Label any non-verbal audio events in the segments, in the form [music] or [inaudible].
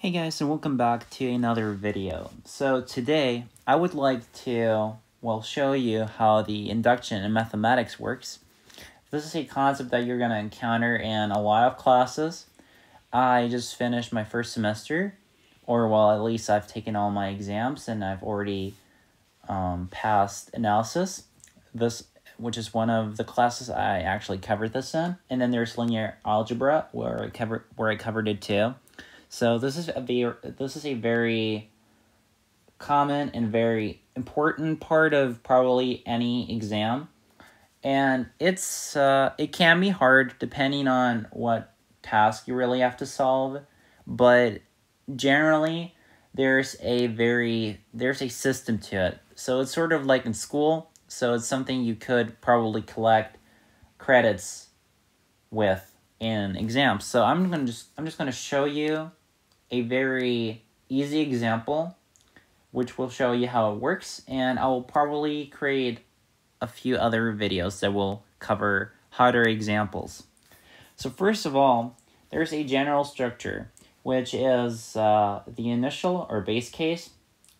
Hey guys and welcome back to another video. So today I would like to well show you how the induction in mathematics works. This is a concept that you're going to encounter in a lot of classes. I just finished my first semester or well at least I've taken all my exams and I've already um, passed analysis. This which is one of the classes I actually covered this in. And then there's linear algebra where I covered where I covered it too. So this is a very, this is a very common and very important part of probably any exam. And it's uh, it can be hard depending on what task you really have to solve, but generally there's a very there's a system to it. So it's sort of like in school, so it's something you could probably collect credits with in exams. So I'm to just I'm just going to show you a very easy example which will show you how it works and I will probably create a few other videos that will cover harder examples. So first of all, there's a general structure which is uh, the initial or base case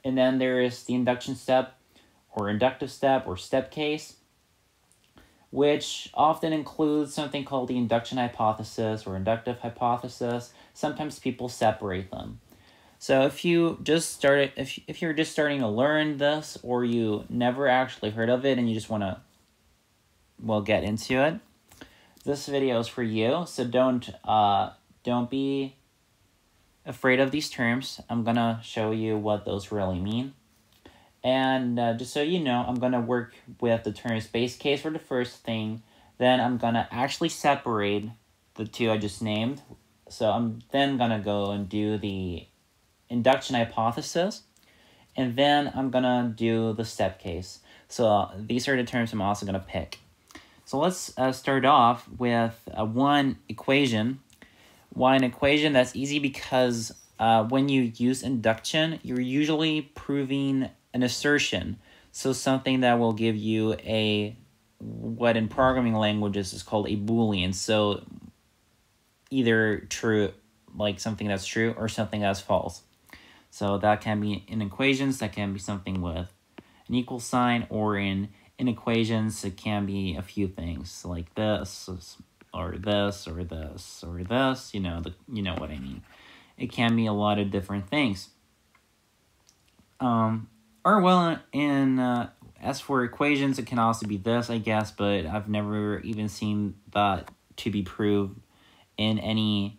and then there is the induction step or inductive step or step case which often includes something called the induction hypothesis or inductive hypothesis. Sometimes people separate them. So if you just started, if, if you're just starting to learn this or you never actually heard of it and you just want to, well, get into it, this video is for you. So don't, uh, don't be afraid of these terms. I'm going to show you what those really mean. And uh, just so you know, I'm going to work with the terms base case for the first thing. Then I'm going to actually separate the two I just named. So I'm then going to go and do the induction hypothesis. And then I'm going to do the step case. So uh, these are the terms I'm also going to pick. So let's uh, start off with uh, one equation. One equation that's easy because uh, when you use induction, you're usually proving an assertion. So something that will give you a what in programming languages is called a boolean. So either true like something that's true or something that's false. So that can be in equations, that can be something with an equal sign, or in in equations it can be a few things like this or this or this or this, you know, the you know what I mean. It can be a lot of different things. Um or well, in uh, as for equations, it can also be this, I guess, but I've never even seen that to be proved in any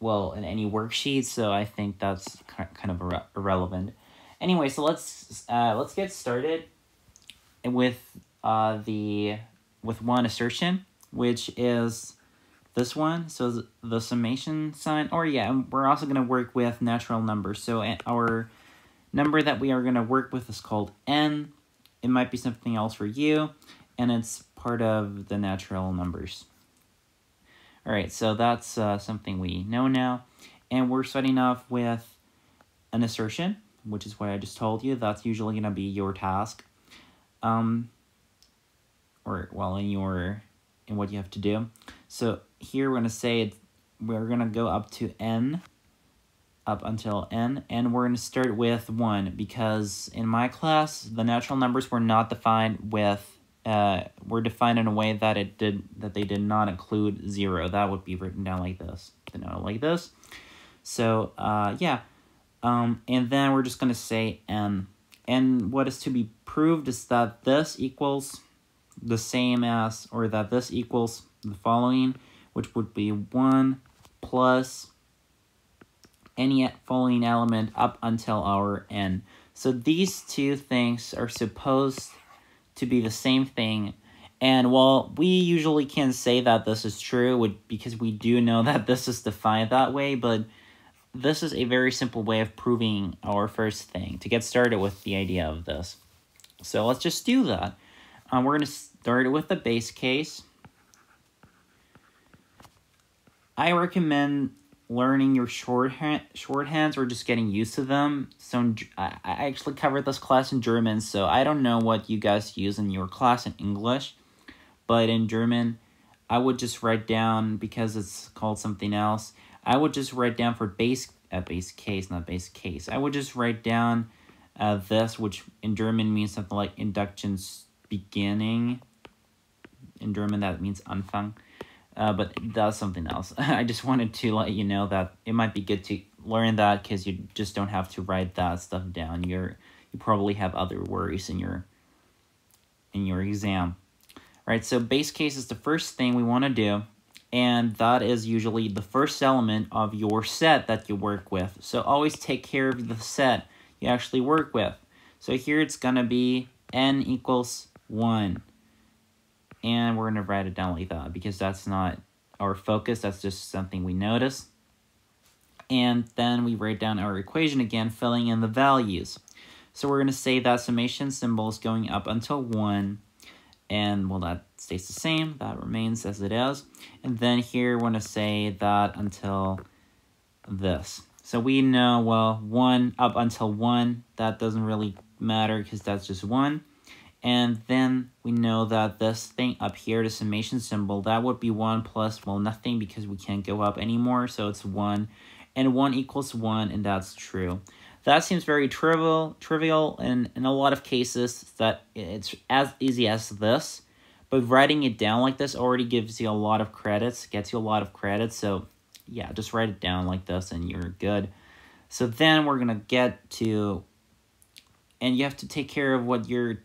well in any worksheet, so I think that's kind of irre irrelevant. Anyway, so let's uh, let's get started with uh, the with one assertion, which is this one. So the summation sign, or yeah, we're also gonna work with natural numbers. So our number that we are going to work with is called n. It might be something else for you, and it's part of the natural numbers. All right, so that's uh, something we know now. And we're starting off with an assertion, which is what I just told you. That's usually going to be your task. Um, or, well, in your, in what you have to do. So here we're going to say we're going to go up to n up until n, and we're going to start with 1, because in my class, the natural numbers were not defined with, uh, were defined in a way that it did, that they did not include 0. That would be written down like this, denoted like this. So, uh, yeah, um, and then we're just going to say n. And what is to be proved is that this equals the same as, or that this equals the following, which would be 1 plus any following element up until our n. So these two things are supposed to be the same thing. And while we usually can say that this is true because we do know [laughs] that this is defined that way, but this is a very simple way of proving our first thing to get started with the idea of this. So let's just do that. Um, we're going to start with the base case. I recommend learning your shorthand shorthands or just getting used to them. So I actually covered this class in German, so I don't know what you guys use in your class in English, but in German, I would just write down because it's called something else. I would just write down for base, uh, base case, not base case. I would just write down uh, this, which in German means something like induction's beginning. In German, that means Anfang. Uh, but that's something else. [laughs] I just wanted to let you know that it might be good to learn that because you just don't have to write that stuff down. You're you probably have other worries in your in your exam. Right, so base case is the first thing we want to do, and that is usually the first element of your set that you work with. So always take care of the set you actually work with. So here it's going to be n equals 1. And we're going to write it down like that because that's not our focus. That's just something we notice. And then we write down our equation again, filling in the values. So we're going to say that summation symbol is going up until 1. And, well, that stays the same. That remains as it is. And then here we're going to say that until this. So we know, well, 1 up until 1, that doesn't really matter because that's just 1. And then we know that this thing up here, the summation symbol, that would be 1 plus, well, nothing because we can't go up anymore, so it's 1. And 1 equals 1, and that's true. That seems very trivial, trivial and in a lot of cases that it's as easy as this. But writing it down like this already gives you a lot of credits, gets you a lot of credits, so yeah, just write it down like this and you're good. So then we're going to get to, and you have to take care of what your,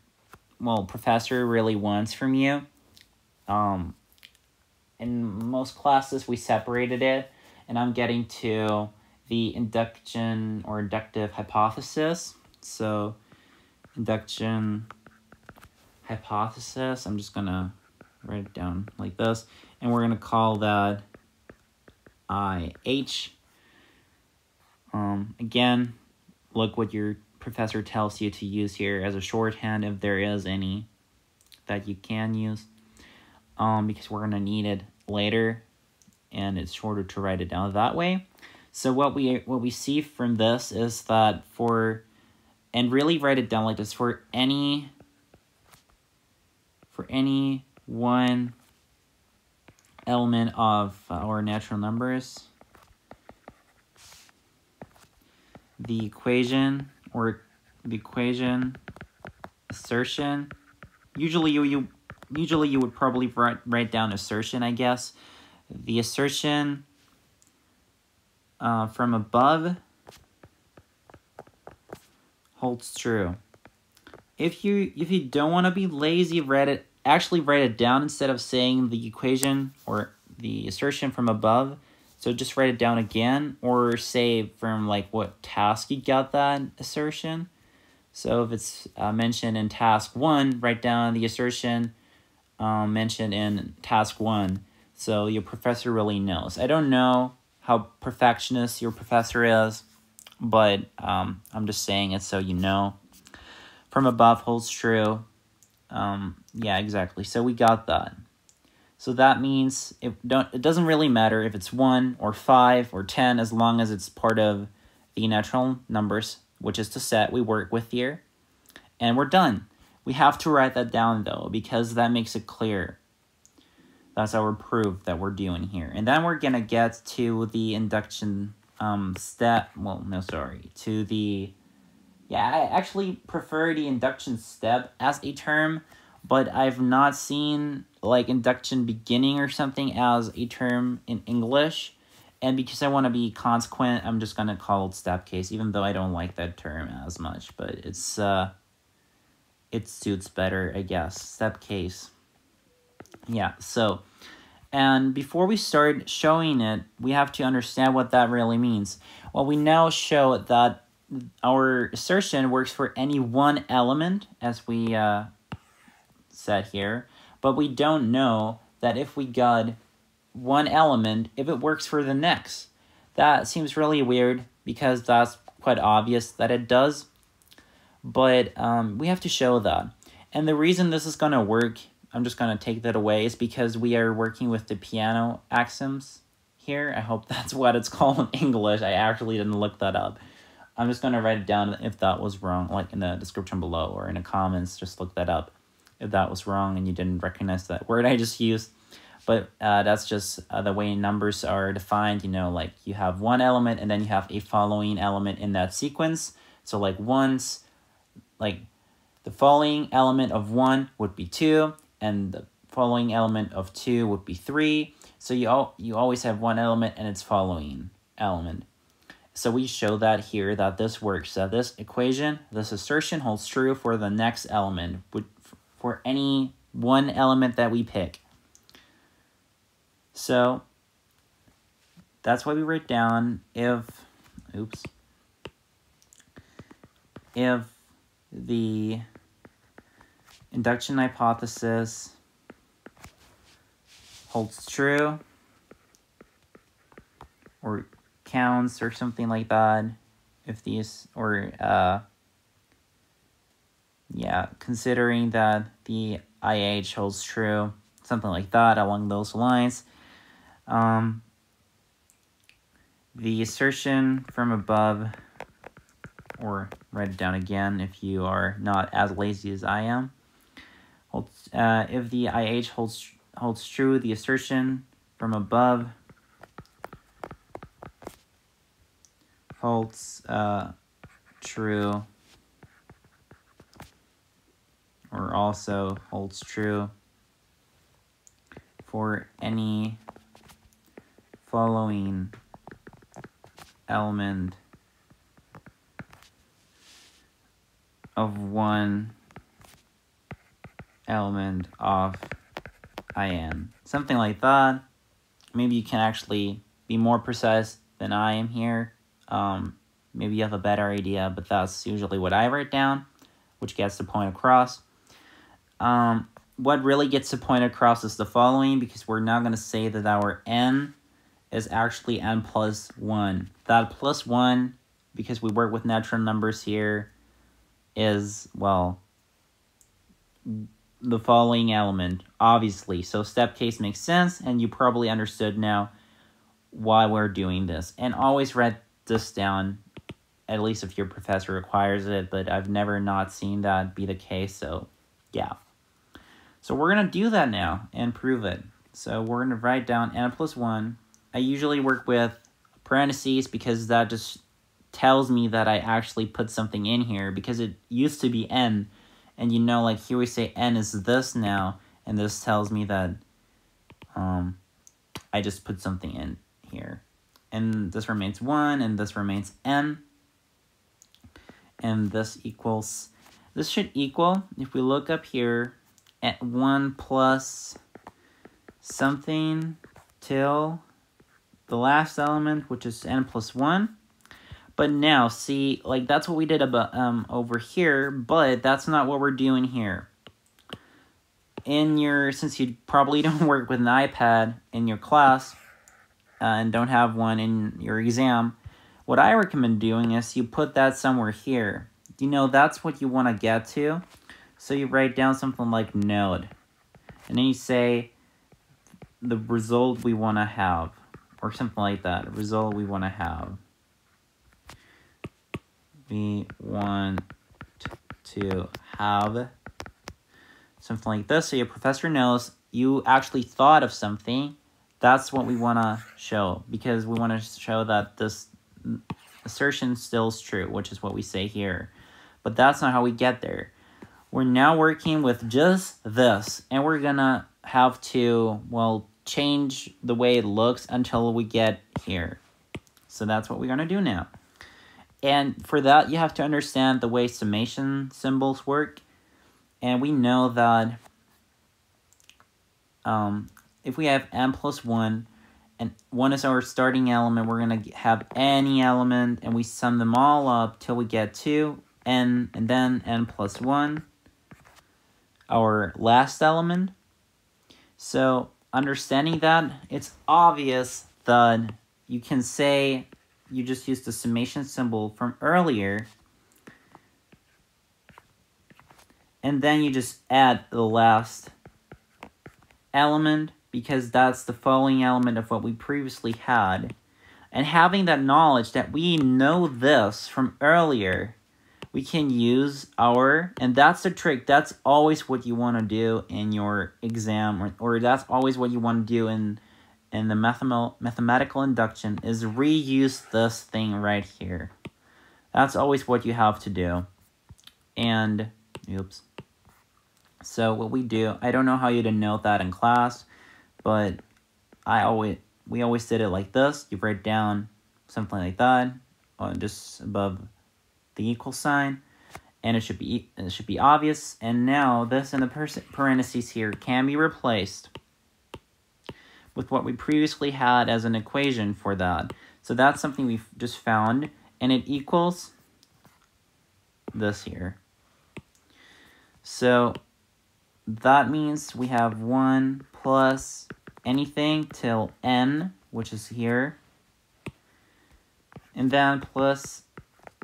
well, professor really wants from you. Um, in most classes, we separated it, and I'm getting to the induction or inductive hypothesis. So, induction hypothesis, I'm just to write it down like this, and we're to call that IH. Um, again, look what your professor tells you to use here as a shorthand if there is any that you can use um, because we're going to need it later and it's shorter to write it down that way. So what we what we see from this is that for and really write it down like this for any for any one element of our natural numbers, the equation or the equation assertion, usually you, you usually you would probably write, write down assertion, I guess. The assertion uh, from above holds true. If you if you don't want to be lazy, write it actually write it down instead of saying the equation or the assertion from above. So just write it down again or say from like what task you got that assertion. So if it's uh, mentioned in task one, write down the assertion um, mentioned in task one. So your professor really knows. I don't know how perfectionist your professor is, but um, I'm just saying it so you know. From above holds true. Um, yeah, exactly. So we got that. So that means it don't it doesn't really matter if it's 1 or 5 or 10 as long as it's part of the natural numbers, which is the set we work with here. And we're done. We have to write that down though because that makes it clear. That's our proof that we're doing here. And then we're going to get to the induction um, step. Well, no, sorry. To the yeah, I actually prefer the induction step as a term, but I've not seen like induction beginning or something as a term in English. And because I want to be consequent, I'm just going to call it step case, even though I don't like that term as much. But it's, uh, it suits better, I guess. Step case. Yeah, so, and before we start showing it, we have to understand what that really means. Well, we now show that our assertion works for any one element, as we uh, said here, but we don't know that if we got one element, if it works for the next. That seems really weird because that's quite obvious that it does, but um, we have to show that. And the reason this is going to work, I'm just going to take that away, is because we are working with the Peano axioms here. I hope [laughs] that's what it's called in English. I actually didn't look that up. I'm just going to write it down if that was wrong, like in the description below or in the comments, just look that up if that was wrong and you didn't recognize that word I just used. but uh, that's just uh, the way numbers are defined. You know, like you have one element and then you have a following element in that sequence. So like ones, like the following element of one would be two, and the following element of two would be three. So you all you always have one element and its following element. So we show that here that this works. That this equation, this assertion holds true for the next element, for any one element that we pick. So that's why we write down if, oops, if the induction hypothesis holds true or counts or something like that if these or uh yeah considering that the IH holds true something like that along those lines. Um the assertion from above or write it down again if you are not as lazy as I am holds uh, if the IH holds holds true the assertion from above holds uh, true or also holds true for any following element of one element of IN. Something like that. Maybe you can actually be more precise than I am here. Um, maybe you have a better idea, but that's usually what I write down, which gets the point across. Um, what really gets the point across is the following, because we're now going to say that our n is actually n plus 1. That plus 1, because we work with natural numbers here, is, well, the following element, obviously. So step case makes sense, and you probably understood now why we're doing this. And always write this down, at least if your professor requires it, but I've never not seen that be the case, so yeah. So we're going to do that now and prove it. So we're going to write down n plus 1. I usually work with parentheses because that just tells me that I actually put something in here because it used to be n, and you know, like here we say n is this now, and this tells me that um, I just put something in here. And this remains 1, and this remains n. And this equals, this should equal, if we look up here, at 1 plus something till the last element, which is n plus 1. But now, see, like that's what we did about um over here, but that's not what we're doing here. In your, since you probably [laughs] don't work with an iPad in your class uh, and don't have one in your exam, what I recommend doing is you put that somewhere here. You know, that's what you want to get to. So you write down something like node. And then you say the result we want to have. Or something like that. Result we want to have we want to have something like this so your professor knows you actually thought of something that's what we want to show because we want to show that this assertion still is true which is what we say here but that's not how we get there. We're now working with just this and we're gonna have to well change the way it looks until we get here. So that's what we're gonna do now. And for that, you have to understand the way summation symbols work. And we know that um, if we have n plus 1, and 1 is our starting element, we're going to have any element, and we sum them all up till we get 2, n, and then n plus 1, our last element. So understanding that, it's obvious that you can say you just use the summation symbol from earlier. And then you just add the last element because that's the following element of what we previously had. And having that knowledge that we know this from earlier, we can use our, and that's the trick. That's always what you want to do in your exam, or, or that's always what you want to do in in the mathematical mathematical induction is reuse this thing right here. That's always what you have to do. And, oops. So what we do, I don't know how you denote that in class, but I always, we always did it like this. You write down something like that, uh, just above the equal sign, and it should be it should be obvious. And now this in the parentheses here can be replaced with what we previously had as an equation for that. So that's something we've just found, and it equals this here. So that means we have 1 plus anything till n, which is here, and then plus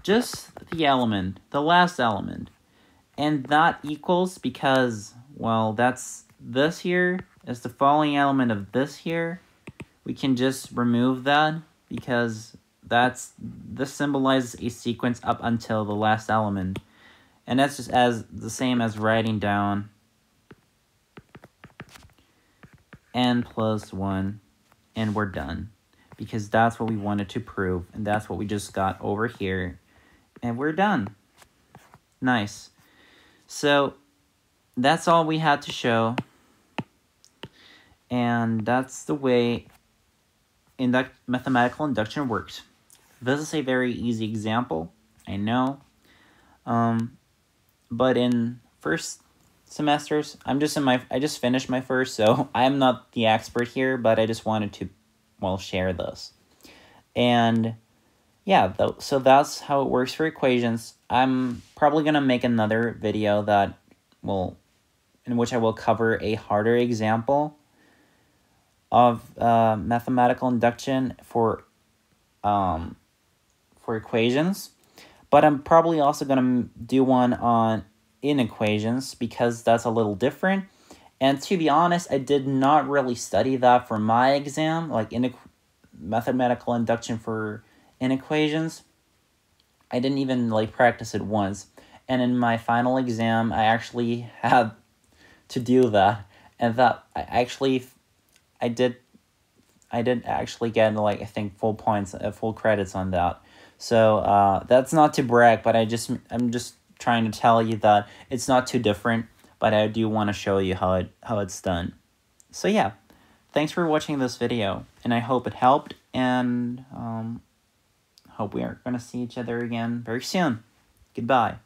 just the element, the last element. And that equals because, well, that's this here is the following element of this here. We can just remove that because that's this symbolizes a sequence up until the last element. And that's just as the same as writing down n plus 1 and we're done because that's what we wanted to prove and that's what we just got over here and we're done. Nice. So that's all we had to show. And that's the way induct mathematical induction works. This is a very easy example, I know. Um, but in first semesters, I'm just in my, I just finished my first, so [laughs] I'm not the expert here, but I just wanted to, well, share this. And yeah, th so that's how it works for equations. I'm probably going to make another video that will, in which I will cover a harder example of uh, mathematical induction for, um, for equations. But I'm probably also going to do one on inequations because that's a little different. And to be honest, I did not really study that for my exam, like in mathematical induction for inequations. I didn't even like practice it once. And in my final exam, I actually had to do that. And that I actually, I did, I did actually get like, I think full points, uh, full credits on that. So uh, that's not to brag, but I just, I'm just trying to tell you that it's not too different, but I do want to show you how it, how it's done. So yeah, thanks for watching this video, and I hope it helped, and um, hope we are going to see each other again very soon. Goodbye.